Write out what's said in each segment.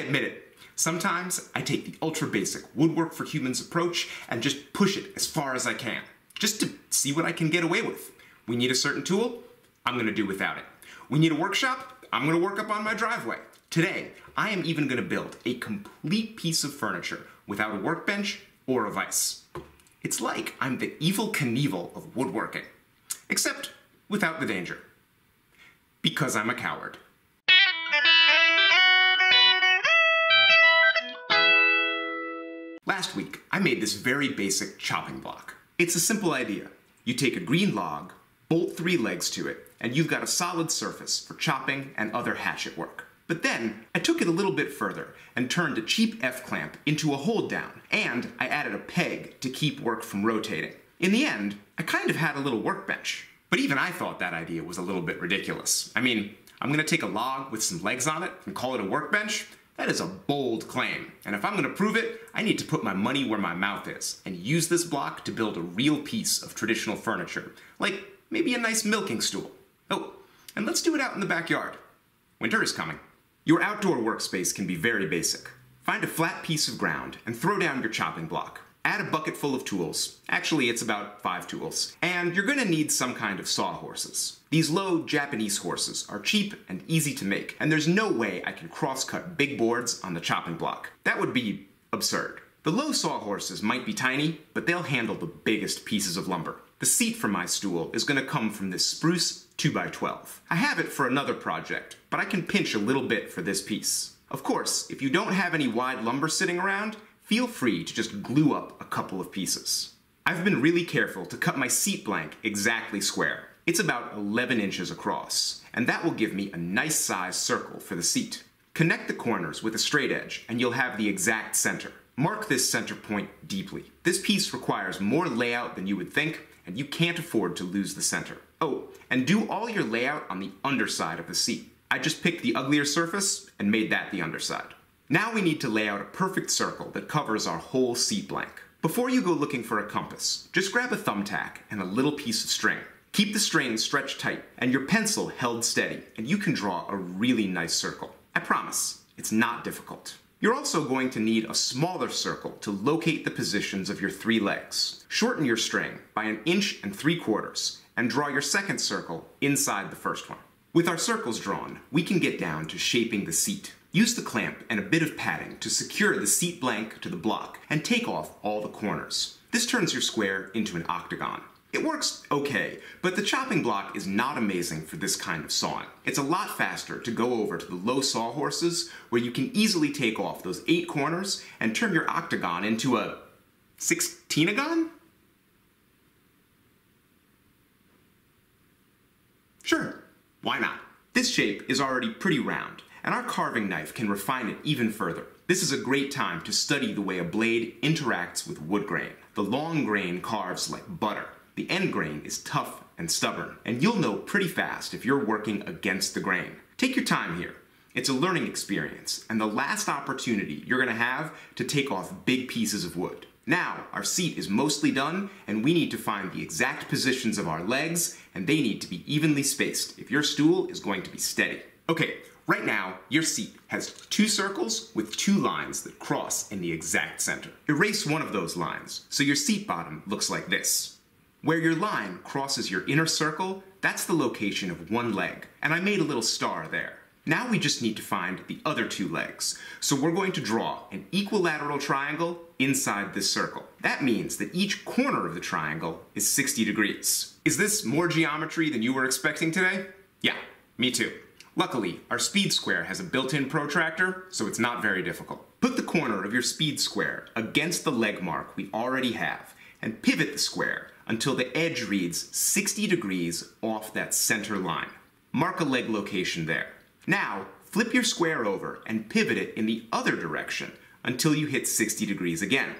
admit it. Sometimes I take the ultra basic woodwork for humans approach and just push it as far as I can, just to see what I can get away with. We need a certain tool, I'm gonna do without it. We need a workshop, I'm gonna work up on my driveway. Today, I am even gonna build a complete piece of furniture without a workbench or a vise. It's like I'm the Evel Knievel of woodworking, except without the danger. Because I'm a coward. Last week, I made this very basic chopping block. It's a simple idea. You take a green log, bolt three legs to it, and you've got a solid surface for chopping and other hatchet work. But then, I took it a little bit further and turned a cheap F-clamp into a hold down, and I added a peg to keep work from rotating. In the end, I kind of had a little workbench. But even I thought that idea was a little bit ridiculous. I mean, I'm gonna take a log with some legs on it and call it a workbench? That is a bold claim, and if I'm gonna prove it, I need to put my money where my mouth is and use this block to build a real piece of traditional furniture, like maybe a nice milking stool. Oh, and let's do it out in the backyard. Winter is coming. Your outdoor workspace can be very basic. Find a flat piece of ground and throw down your chopping block. Add a bucket full of tools. Actually, it's about five tools. And you're gonna need some kind of sawhorses. These low Japanese horses are cheap and easy to make, and there's no way I can cross-cut big boards on the chopping block. That would be absurd. The low sawhorses might be tiny, but they'll handle the biggest pieces of lumber. The seat for my stool is gonna come from this spruce 2x12. I have it for another project, but I can pinch a little bit for this piece. Of course, if you don't have any wide lumber sitting around, feel free to just glue up a couple of pieces. I've been really careful to cut my seat blank exactly square. It's about 11 inches across, and that will give me a nice sized circle for the seat. Connect the corners with a straight edge, and you'll have the exact center. Mark this center point deeply. This piece requires more layout than you would think, and you can't afford to lose the center. Oh, and do all your layout on the underside of the seat. I just picked the uglier surface and made that the underside. Now we need to lay out a perfect circle that covers our whole seat blank. Before you go looking for a compass, just grab a thumbtack and a little piece of string. Keep the string stretched tight and your pencil held steady, and you can draw a really nice circle. I promise, it's not difficult. You're also going to need a smaller circle to locate the positions of your three legs. Shorten your string by an inch and three quarters and draw your second circle inside the first one. With our circles drawn, we can get down to shaping the seat. Use the clamp and a bit of padding to secure the seat blank to the block and take off all the corners. This turns your square into an octagon. It works okay, but the chopping block is not amazing for this kind of sawing. It's a lot faster to go over to the low sawhorses where you can easily take off those eight corners and turn your octagon into a sixteenagon? Sure, why not? This shape is already pretty round, and our carving knife can refine it even further. This is a great time to study the way a blade interacts with wood grain. The long grain carves like butter, the end grain is tough and stubborn, and you'll know pretty fast if you're working against the grain. Take your time here. It's a learning experience, and the last opportunity you're gonna have to take off big pieces of wood. Now, our seat is mostly done, and we need to find the exact positions of our legs, and they need to be evenly spaced if your stool is going to be steady. Okay, right now, your seat has two circles with two lines that cross in the exact center. Erase one of those lines, so your seat bottom looks like this. Where your line crosses your inner circle, that's the location of one leg, and I made a little star there. Now we just need to find the other two legs. So we're going to draw an equilateral triangle inside this circle. That means that each corner of the triangle is 60 degrees. Is this more geometry than you were expecting today? Yeah, me too. Luckily, our speed square has a built-in protractor, so it's not very difficult. Put the corner of your speed square against the leg mark we already have, and pivot the square until the edge reads 60 degrees off that center line. Mark a leg location there. Now, flip your square over and pivot it in the other direction until you hit 60 degrees again.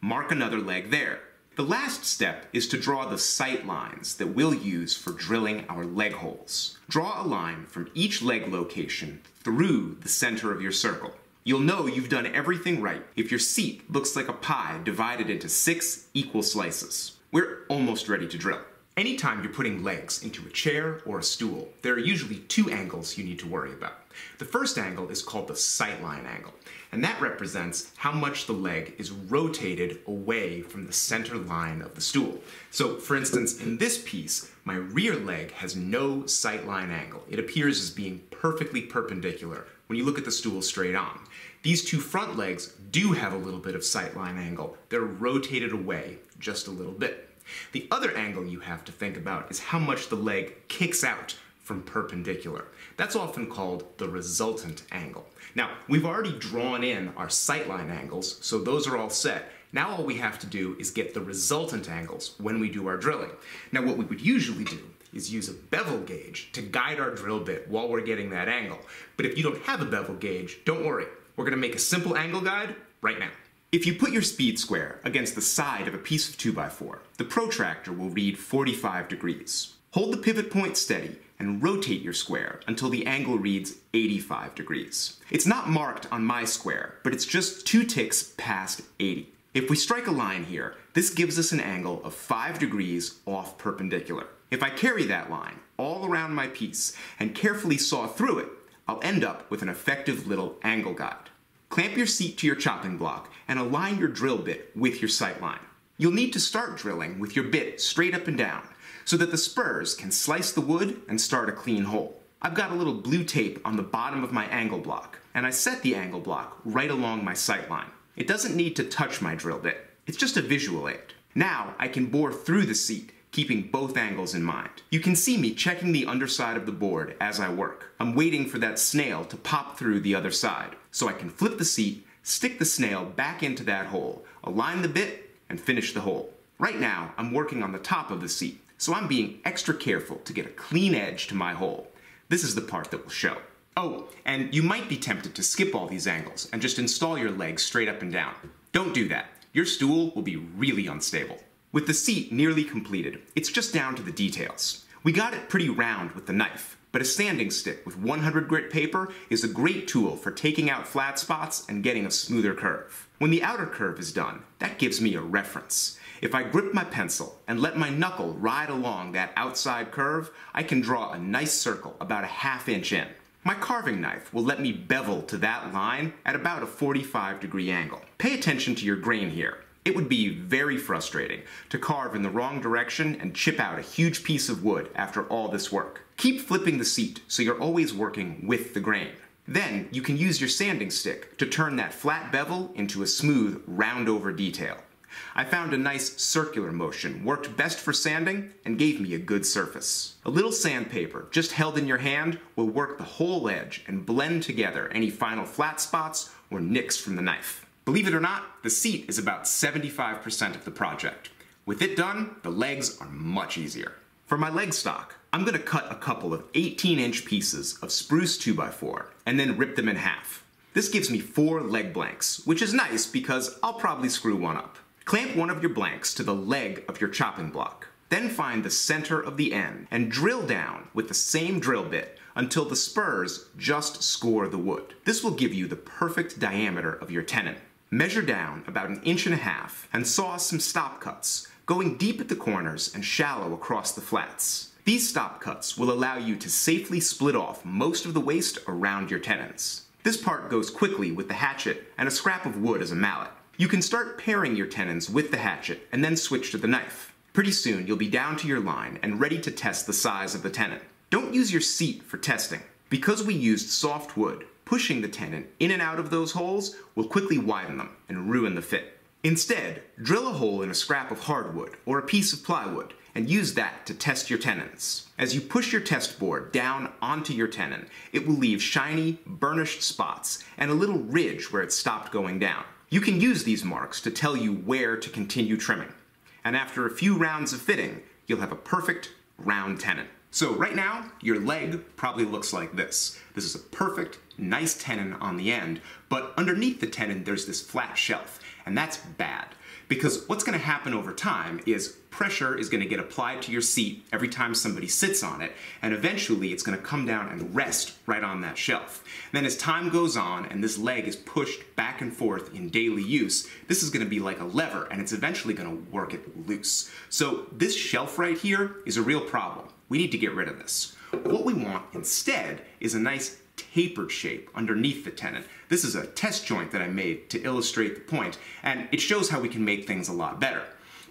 Mark another leg there. The last step is to draw the sight lines that we'll use for drilling our leg holes. Draw a line from each leg location through the center of your circle. You'll know you've done everything right if your seat looks like a pie divided into six equal slices. We're almost ready to drill. Anytime you're putting legs into a chair or a stool, there are usually two angles you need to worry about. The first angle is called the sightline angle, and that represents how much the leg is rotated away from the center line of the stool. So, for instance, in this piece, my rear leg has no sightline angle. It appears as being perfectly perpendicular when you look at the stool straight on. These two front legs do have a little bit of sightline angle. They're rotated away just a little bit. The other angle you have to think about is how much the leg kicks out from perpendicular. That's often called the resultant angle. Now, we've already drawn in our sightline angles, so those are all set. Now all we have to do is get the resultant angles when we do our drilling. Now what we would usually do is use a bevel gauge to guide our drill bit while we're getting that angle. But if you don't have a bevel gauge, don't worry. We're gonna make a simple angle guide right now. If you put your speed square against the side of a piece of 2x4, the protractor will read 45 degrees. Hold the pivot point steady and rotate your square until the angle reads 85 degrees. It's not marked on my square, but it's just two ticks past 80. If we strike a line here, this gives us an angle of 5 degrees off perpendicular. If I carry that line all around my piece and carefully saw through it, I'll end up with an effective little angle guide. Clamp your seat to your chopping block and align your drill bit with your sight line. You'll need to start drilling with your bit straight up and down so that the spurs can slice the wood and start a clean hole. I've got a little blue tape on the bottom of my angle block, and I set the angle block right along my sight line. It doesn't need to touch my drill bit, it's just a visual aid. Now I can bore through the seat, keeping both angles in mind. You can see me checking the underside of the board as I work. I'm waiting for that snail to pop through the other side, so I can flip the seat, stick the snail back into that hole, align the bit, and finish the hole. Right now, I'm working on the top of the seat, so I'm being extra careful to get a clean edge to my hole. This is the part that will show. Oh, and you might be tempted to skip all these angles and just install your legs straight up and down. Don't do that. Your stool will be really unstable. With the seat nearly completed, it's just down to the details. We got it pretty round with the knife, but a sanding stick with 100 grit paper is a great tool for taking out flat spots and getting a smoother curve. When the outer curve is done, that gives me a reference. If I grip my pencil and let my knuckle ride along that outside curve, I can draw a nice circle about a half inch in. My carving knife will let me bevel to that line at about a 45 degree angle. Pay attention to your grain here. It would be very frustrating to carve in the wrong direction and chip out a huge piece of wood after all this work. Keep flipping the seat so you're always working with the grain. Then you can use your sanding stick to turn that flat bevel into a smooth, round over detail. I found a nice circular motion, worked best for sanding, and gave me a good surface. A little sandpaper, just held in your hand, will work the whole edge and blend together any final flat spots or nicks from the knife. Believe it or not, the seat is about 75% of the project. With it done, the legs are much easier. For my leg stock, I'm gonna cut a couple of 18 inch pieces of spruce 2x4 and then rip them in half. This gives me four leg blanks, which is nice because I'll probably screw one up. Clamp one of your blanks to the leg of your chopping block. Then find the center of the end and drill down with the same drill bit until the spurs just score the wood. This will give you the perfect diameter of your tenon. Measure down about an inch and a half and saw some stop cuts, going deep at the corners and shallow across the flats. These stop cuts will allow you to safely split off most of the waste around your tenons. This part goes quickly with the hatchet and a scrap of wood as a mallet. You can start paring your tenons with the hatchet and then switch to the knife. Pretty soon you'll be down to your line and ready to test the size of the tenon. Don't use your seat for testing. Because we used soft wood, pushing the tenon in and out of those holes will quickly widen them and ruin the fit. Instead, drill a hole in a scrap of hardwood or a piece of plywood and use that to test your tenons. As you push your test board down onto your tenon, it will leave shiny, burnished spots and a little ridge where it stopped going down. You can use these marks to tell you where to continue trimming. And after a few rounds of fitting, you'll have a perfect round tenon. So right now, your leg probably looks like this. This is a perfect, nice tenon on the end, but underneath the tenon there's this flat shelf, and that's bad. Because what's gonna happen over time is pressure is gonna get applied to your seat every time somebody sits on it, and eventually it's gonna come down and rest right on that shelf. then as time goes on and this leg is pushed back and forth in daily use, this is gonna be like a lever and it's eventually gonna work it loose. So this shelf right here is a real problem. We need to get rid of this. What we want instead is a nice tapered shape underneath the tenon. This is a test joint that I made to illustrate the point, and it shows how we can make things a lot better.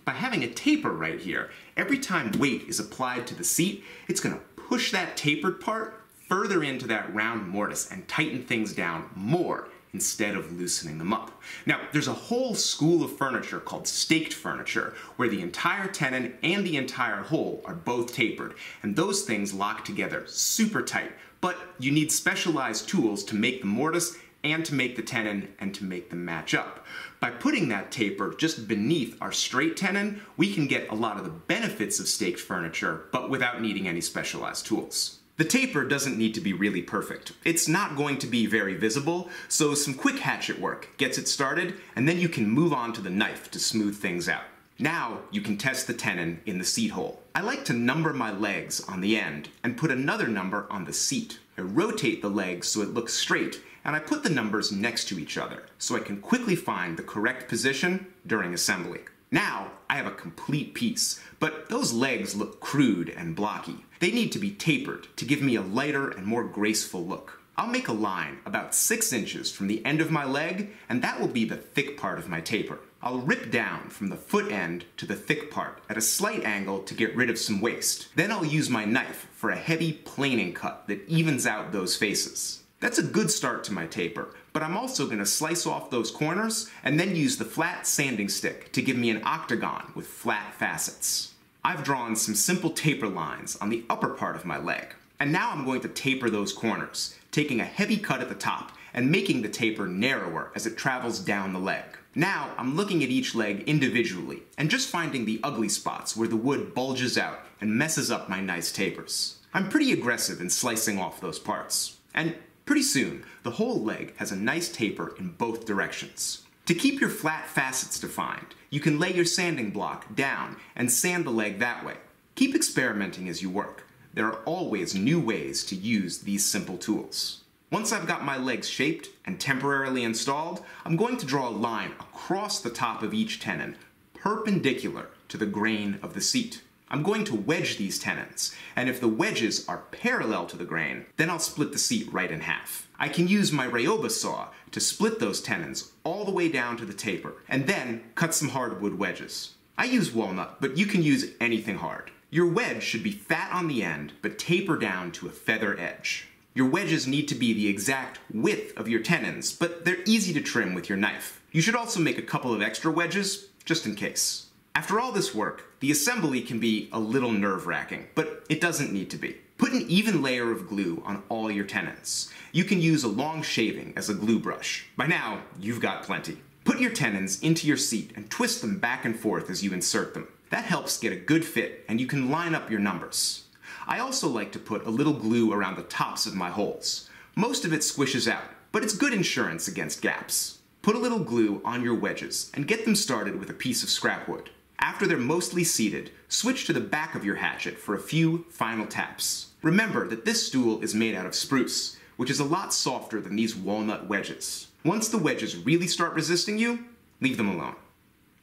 By having a taper right here, every time weight is applied to the seat, it's going to push that tapered part further into that round mortise and tighten things down more instead of loosening them up. Now, there's a whole school of furniture called staked furniture, where the entire tenon and the entire hole are both tapered, and those things lock together super tight. But you need specialized tools to make the mortise and to make the tenon and to make them match up. By putting that taper just beneath our straight tenon, we can get a lot of the benefits of staked furniture, but without needing any specialized tools. The taper doesn't need to be really perfect. It's not going to be very visible, so some quick hatchet work gets it started, and then you can move on to the knife to smooth things out. Now you can test the tenon in the seat hole. I like to number my legs on the end and put another number on the seat. I rotate the legs so it looks straight and I put the numbers next to each other so I can quickly find the correct position during assembly. Now, I have a complete piece, but those legs look crude and blocky. They need to be tapered to give me a lighter and more graceful look. I'll make a line about 6 inches from the end of my leg, and that will be the thick part of my taper. I'll rip down from the foot end to the thick part at a slight angle to get rid of some waste. Then I'll use my knife for a heavy planing cut that evens out those faces. That's a good start to my taper, but I'm also going to slice off those corners and then use the flat sanding stick to give me an octagon with flat facets. I've drawn some simple taper lines on the upper part of my leg, and now I'm going to taper those corners, taking a heavy cut at the top and making the taper narrower as it travels down the leg. Now I'm looking at each leg individually and just finding the ugly spots where the wood bulges out and messes up my nice tapers. I'm pretty aggressive in slicing off those parts. And Pretty soon, the whole leg has a nice taper in both directions. To keep your flat facets defined, you can lay your sanding block down and sand the leg that way. Keep experimenting as you work. There are always new ways to use these simple tools. Once I've got my legs shaped and temporarily installed, I'm going to draw a line across the top of each tenon, perpendicular to the grain of the seat. I'm going to wedge these tenons, and if the wedges are parallel to the grain, then I'll split the seat right in half. I can use my Ryoba saw to split those tenons all the way down to the taper, and then cut some hardwood wedges. I use walnut, but you can use anything hard. Your wedge should be fat on the end, but taper down to a feather edge. Your wedges need to be the exact width of your tenons, but they're easy to trim with your knife. You should also make a couple of extra wedges, just in case. After all this work, the assembly can be a little nerve-wracking, but it doesn't need to be. Put an even layer of glue on all your tenons. You can use a long shaving as a glue brush. By now, you've got plenty. Put your tenons into your seat and twist them back and forth as you insert them. That helps get a good fit and you can line up your numbers. I also like to put a little glue around the tops of my holes. Most of it squishes out, but it's good insurance against gaps. Put a little glue on your wedges and get them started with a piece of scrap wood. After they're mostly seated, switch to the back of your hatchet for a few final taps. Remember that this stool is made out of spruce, which is a lot softer than these walnut wedges. Once the wedges really start resisting you, leave them alone.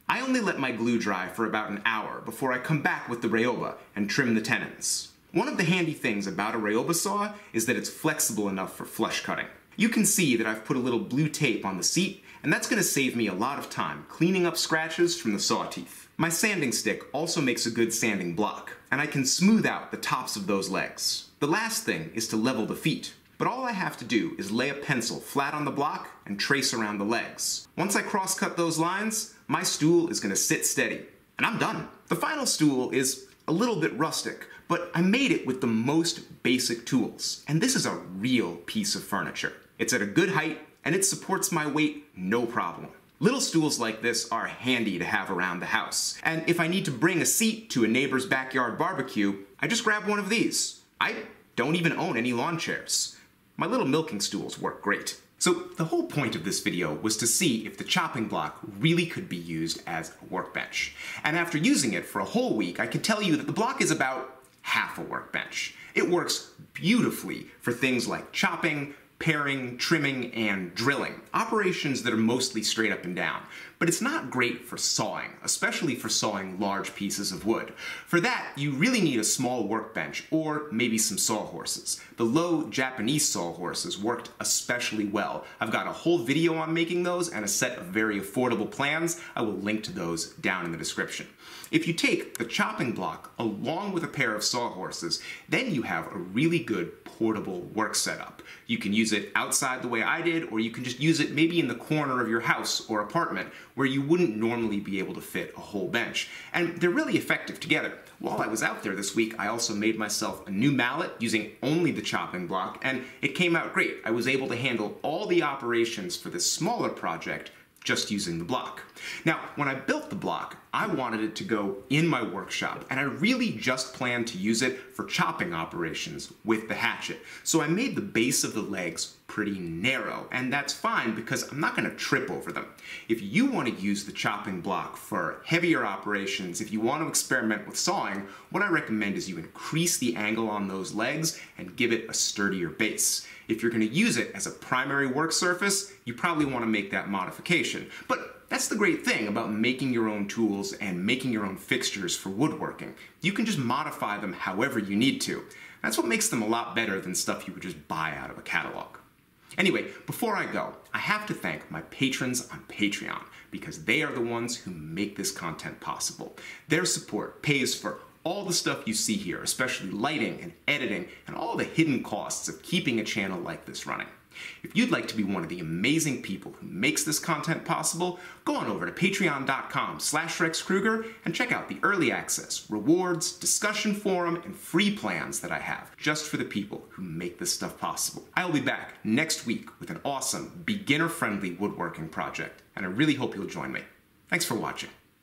I only let my glue dry for about an hour before I come back with the Ryoba and trim the tenons. One of the handy things about a Ryoba saw is that it's flexible enough for flush cutting. You can see that I've put a little blue tape on the seat, and that's going to save me a lot of time cleaning up scratches from the saw teeth. My sanding stick also makes a good sanding block, and I can smooth out the tops of those legs. The last thing is to level the feet, but all I have to do is lay a pencil flat on the block and trace around the legs. Once I cross-cut those lines, my stool is going to sit steady, and I'm done. The final stool is a little bit rustic, but I made it with the most basic tools, and this is a real piece of furniture. It's at a good height, and it supports my weight no problem. Little stools like this are handy to have around the house. And if I need to bring a seat to a neighbor's backyard barbecue, I just grab one of these. I don't even own any lawn chairs. My little milking stools work great. So the whole point of this video was to see if the chopping block really could be used as a workbench. And after using it for a whole week, I can tell you that the block is about half a workbench. It works beautifully for things like chopping, paring, trimming, and drilling. Operations that are mostly straight up and down. But it's not great for sawing, especially for sawing large pieces of wood. For that, you really need a small workbench or maybe some sawhorses. The low Japanese sawhorses worked especially well. I've got a whole video on making those and a set of very affordable plans. I will link to those down in the description. If you take the chopping block along with a pair of sawhorses, then you have a really good portable work setup. You can use it outside the way I did, or you can just use it maybe in the corner of your house or apartment where you wouldn't normally be able to fit a whole bench. And they're really effective together. While I was out there this week, I also made myself a new mallet using only the chopping block, and it came out great. I was able to handle all the operations for this smaller project just using the block. Now, when I built the block, I wanted it to go in my workshop, and I really just planned to use it for chopping operations with the hatchet. So I made the base of the legs pretty narrow, and that's fine because I'm not gonna trip over them. If you wanna use the chopping block for heavier operations, if you want to experiment with sawing, what I recommend is you increase the angle on those legs and give it a sturdier base. If you're going to use it as a primary work surface, you probably want to make that modification. But that's the great thing about making your own tools and making your own fixtures for woodworking. You can just modify them however you need to. That's what makes them a lot better than stuff you would just buy out of a catalog. Anyway, before I go, I have to thank my patrons on Patreon because they are the ones who make this content possible. Their support pays for all the stuff you see here, especially lighting and editing and all the hidden costs of keeping a channel like this running. If you'd like to be one of the amazing people who makes this content possible, go on over to patreon.com slash rexkrueger and check out the early access, rewards, discussion forum, and free plans that I have just for the people who make this stuff possible. I'll be back next week with an awesome, beginner-friendly woodworking project, and I really hope you'll join me. Thanks for watching.